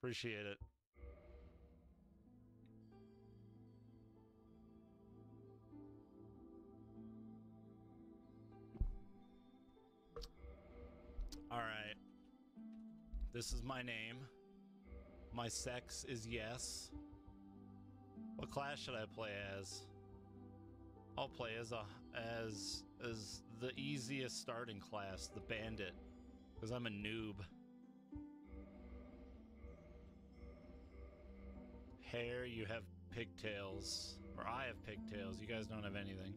Appreciate it. All right. This is my name. My sex is yes. What class should I play as? I'll play as a as as the easiest starting class, the bandit, because I'm a noob. Hair, you have pigtails, or I have pigtails. You guys don't have anything.